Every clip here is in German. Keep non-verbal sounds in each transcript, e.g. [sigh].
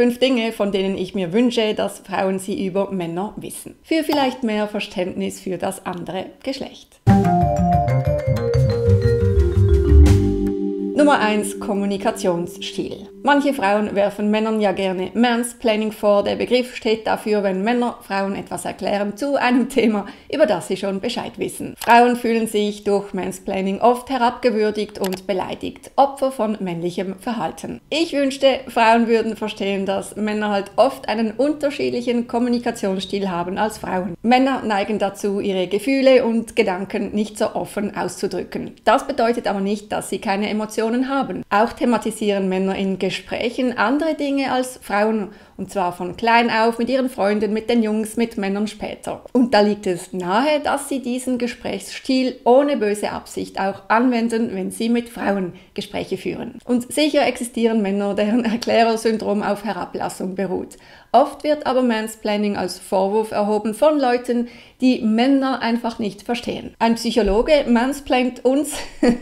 Fünf Dinge, von denen ich mir wünsche, dass Frauen sie über Männer wissen. Für vielleicht mehr Verständnis für das andere Geschlecht. Nummer 1 Kommunikationsstil. Manche Frauen werfen Männern ja gerne Mansplaining vor. Der Begriff steht dafür, wenn Männer Frauen etwas erklären zu einem Thema, über das sie schon Bescheid wissen. Frauen fühlen sich durch Mansplaining oft herabgewürdigt und beleidigt, Opfer von männlichem Verhalten. Ich wünschte, Frauen würden verstehen, dass Männer halt oft einen unterschiedlichen Kommunikationsstil haben als Frauen. Männer neigen dazu, ihre Gefühle und Gedanken nicht so offen auszudrücken. Das bedeutet aber nicht, dass sie keine Emotionen Emotionen haben. Auch thematisieren Männer in Gesprächen andere Dinge als Frauen und zwar von klein auf mit ihren Freunden, mit den Jungs, mit Männern später. Und da liegt es nahe, dass sie diesen Gesprächsstil ohne böse Absicht auch anwenden, wenn sie mit Frauen Gespräche führen. Und sicher existieren Männer, deren Erklärersyndrom auf Herablassung beruht. Oft wird aber Mansplaining als Vorwurf erhoben von Leuten, die Männer einfach nicht verstehen. Ein Psychologe mansplaint uns, [laughs]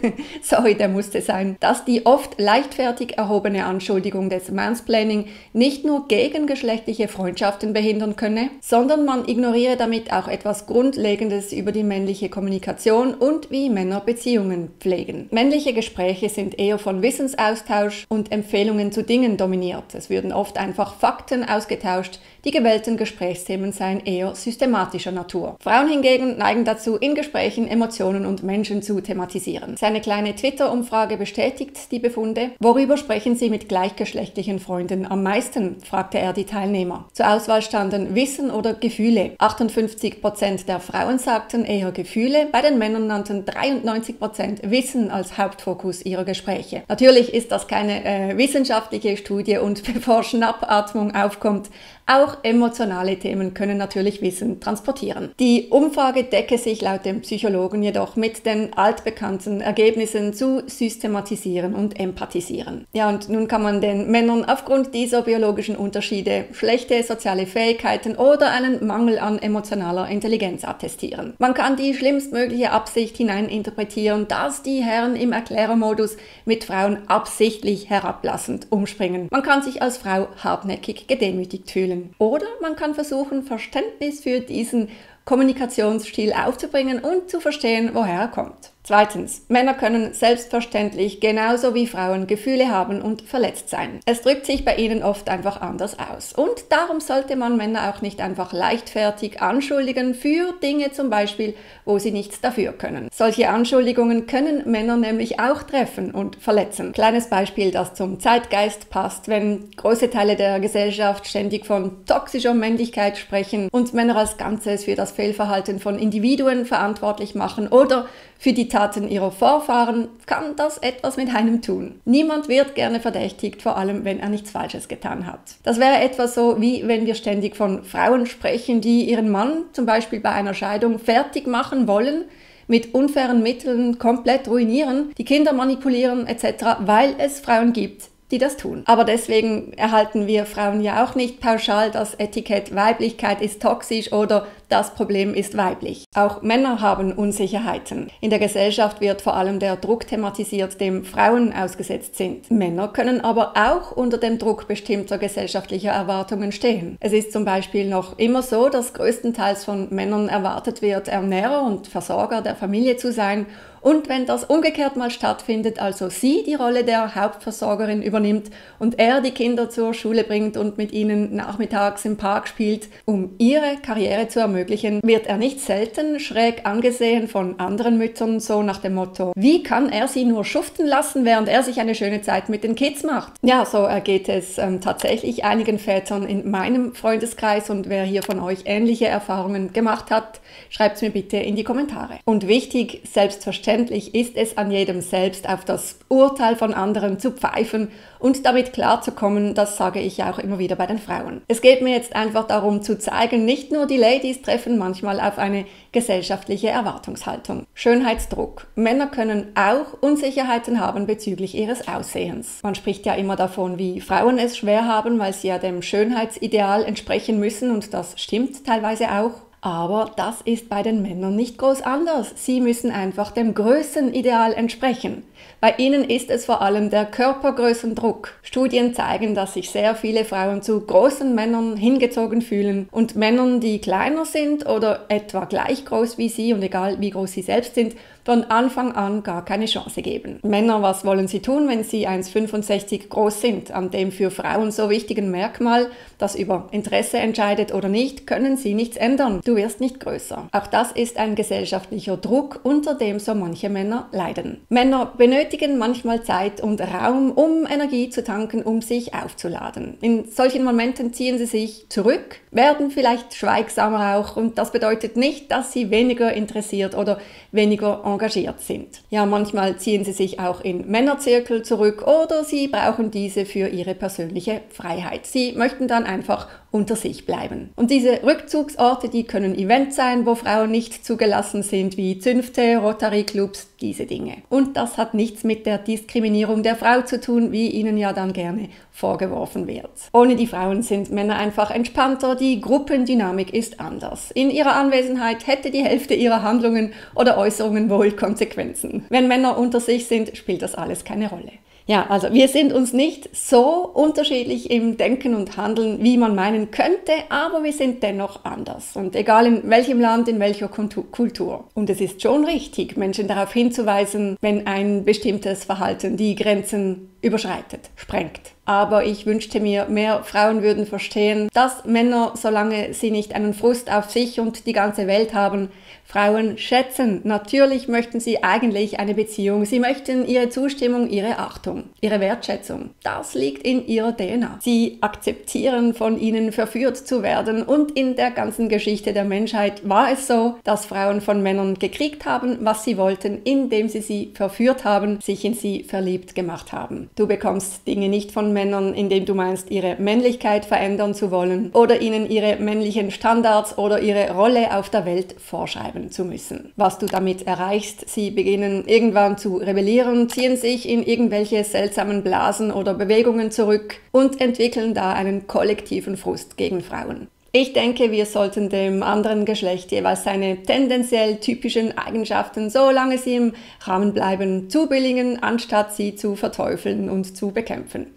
sorry, der musste sein, dass die oft leichtfertig erhobene Anschuldigung des Mansplaining nicht nur gegen geschlechtliche Freundschaften behindern könne, sondern man ignoriere damit auch etwas Grundlegendes über die männliche Kommunikation und wie Männer Beziehungen pflegen. Männliche Gespräche sind eher von Wissensaustausch und Empfehlungen zu Dingen dominiert. Es würden oft einfach Fakten ausgetauscht, die gewählten Gesprächsthemen seien eher systematischer Natur. Frauen hingegen neigen dazu, in Gesprächen Emotionen und Menschen zu thematisieren. Seine kleine Twitter-Umfrage bestätigt die Befunde. Worüber sprechen Sie mit gleichgeschlechtlichen Freunden am meisten? fragte er die Teilnehmer. Zur Auswahl standen Wissen oder Gefühle. 58% der Frauen sagten eher Gefühle, bei den Männern nannten 93% Wissen als Hauptfokus ihrer Gespräche. Natürlich ist das keine äh, wissenschaftliche Studie und [laughs] bevor Schnappatmung aufkommt, auch emotionale Themen können natürlich Wissen transportieren. Die Umfrage decke sich laut dem Psychologen jedoch mit den altbekannten Ergebnissen zu systematisieren und empathisieren. Ja, und nun kann man den Männern aufgrund dieser biologischen Unterschiede schlechte soziale Fähigkeiten oder einen Mangel an emotionaler Intelligenz attestieren. Man kann die schlimmstmögliche Absicht hineininterpretieren, dass die Herren im Erklärermodus mit Frauen absichtlich herablassend umspringen. Man kann sich als Frau hartnäckig gedemütigt fühlen entwickeln. Oder man kann versuchen, Verständnis für diesen Kommunikationsstil aufzubringen und zu verstehen, woher er kommt. Zweitens, Männer können selbstverständlich genauso wie Frauen Gefühle haben und verletzt sein. Es drückt sich bei ihnen oft einfach anders aus. Und darum sollte man Männer auch nicht einfach leichtfertig anschuldigen für Dinge zum Beispiel, wo sie nichts dafür können. Solche Anschuldigungen können Männer nämlich auch treffen und verletzen. Kleines Beispiel, das zum Zeitgeist passt, wenn große Teile der Gesellschaft ständig von toxischer Männlichkeit sprechen und Männer als Ganzes für das Fehlverhalten von Individuen verantwortlich machen oder für die Taten ihrer Vorfahren kann das etwas mit einem tun. Niemand wird gerne verdächtigt, vor allem wenn er nichts Falsches getan hat. Das wäre etwas so, wie wenn wir ständig von Frauen sprechen, die ihren Mann zum Beispiel bei einer Scheidung fertig machen wollen, mit unfairen Mitteln komplett ruinieren, die Kinder manipulieren etc., weil es Frauen gibt, die das tun. Aber deswegen erhalten wir Frauen ja auch nicht pauschal das Etikett Weiblichkeit ist toxisch oder das Problem ist weiblich. Auch Männer haben Unsicherheiten. In der Gesellschaft wird vor allem der Druck thematisiert, dem Frauen ausgesetzt sind. Männer können aber auch unter dem Druck bestimmter gesellschaftlicher Erwartungen stehen. Es ist zum Beispiel noch immer so, dass größtenteils von Männern erwartet wird, Ernährer und Versorger der Familie zu sein und wenn das umgekehrt mal stattfindet, also sie die Rolle der Hauptversorgerin übernimmt und er die Kinder zur Schule bringt und mit ihnen nachmittags im Park spielt, um ihre Karriere zu ermöglichen, wird er nicht selten schräg angesehen von anderen Müttern, so nach dem Motto, wie kann er sie nur schuften lassen, während er sich eine schöne Zeit mit den Kids macht? Ja, so ergeht es ähm, tatsächlich einigen Vätern in meinem Freundeskreis und wer hier von euch ähnliche Erfahrungen gemacht hat, schreibt es mir bitte in die Kommentare. Und wichtig, Selbstverständlich ist es an jedem selbst, auf das Urteil von anderen zu pfeifen und damit klarzukommen, das sage ich auch immer wieder bei den Frauen. Es geht mir jetzt einfach darum zu zeigen, nicht nur die Ladies treffen manchmal auf eine gesellschaftliche Erwartungshaltung. Schönheitsdruck. Männer können auch Unsicherheiten haben bezüglich ihres Aussehens. Man spricht ja immer davon, wie Frauen es schwer haben, weil sie ja dem Schönheitsideal entsprechen müssen und das stimmt teilweise auch. Aber das ist bei den Männern nicht groß anders. Sie müssen einfach dem Größenideal entsprechen. Bei ihnen ist es vor allem der Körpergrößendruck. Studien zeigen, dass sich sehr viele Frauen zu großen Männern hingezogen fühlen und Männern, die kleiner sind oder etwa gleich groß wie sie und egal wie groß sie selbst sind, von Anfang an gar keine Chance geben. Männer, was wollen sie tun, wenn sie 1,65 groß sind? An dem für Frauen so wichtigen Merkmal, das über Interesse entscheidet oder nicht, können sie nichts ändern. Du wirst nicht größer. Auch das ist ein gesellschaftlicher Druck, unter dem so manche Männer leiden. Männer benötigen manchmal Zeit und Raum, um Energie zu tanken, um sich aufzuladen. In solchen Momenten ziehen sie sich zurück, werden vielleicht schweigsamer auch und das bedeutet nicht, dass sie weniger interessiert oder weniger engagiert sind. Ja, manchmal ziehen sie sich auch in Männerzirkel zurück oder sie brauchen diese für ihre persönliche Freiheit. Sie möchten dann einfach unter sich bleiben. Und diese Rückzugsorte, die können Events sein, wo Frauen nicht zugelassen sind, wie Zünfte, Rotary-Clubs, diese Dinge. Und das hat nichts mit der Diskriminierung der Frau zu tun, wie ihnen ja dann gerne vorgeworfen wird. Ohne die Frauen sind Männer einfach entspannter, die Gruppendynamik ist anders. In ihrer Anwesenheit hätte die Hälfte ihrer Handlungen oder Äußerungen wohl Konsequenzen. Wenn Männer unter sich sind, spielt das alles keine Rolle. Ja, also wir sind uns nicht so unterschiedlich im Denken und Handeln, wie man meinen könnte, aber wir sind dennoch anders. Und egal in welchem Land, in welcher Kultur. Und es ist schon richtig, Menschen darauf hinzuweisen, wenn ein bestimmtes Verhalten die Grenzen überschreitet, sprengt. Aber ich wünschte mir, mehr Frauen würden verstehen, dass Männer, solange sie nicht einen Frust auf sich und die ganze Welt haben, Frauen schätzen. Natürlich möchten sie eigentlich eine Beziehung. Sie möchten ihre Zustimmung, ihre Achtung, ihre Wertschätzung. Das liegt in ihrer DNA. Sie akzeptieren, von ihnen verführt zu werden. Und in der ganzen Geschichte der Menschheit war es so, dass Frauen von Männern gekriegt haben, was sie wollten, indem sie sie verführt haben, sich in sie verliebt gemacht haben. Du bekommst Dinge nicht von Männern, indem du meinst, ihre Männlichkeit verändern zu wollen oder ihnen ihre männlichen Standards oder ihre Rolle auf der Welt vorschreiben zu müssen. Was du damit erreichst, sie beginnen irgendwann zu rebellieren, ziehen sich in irgendwelche seltsamen Blasen oder Bewegungen zurück und entwickeln da einen kollektiven Frust gegen Frauen. Ich denke, wir sollten dem anderen Geschlecht jeweils seine tendenziell typischen Eigenschaften, solange sie im Rahmen bleiben, zubilligen, anstatt sie zu verteufeln und zu bekämpfen.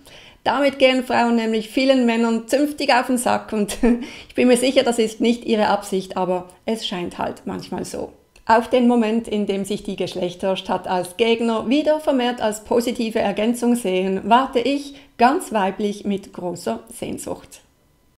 Damit gehen Frauen nämlich vielen Männern zünftig auf den Sack und [laughs] ich bin mir sicher, das ist nicht ihre Absicht, aber es scheint halt manchmal so. Auf den Moment, in dem sich die Geschlechter statt als Gegner wieder vermehrt als positive Ergänzung sehen, warte ich ganz weiblich mit großer Sehnsucht.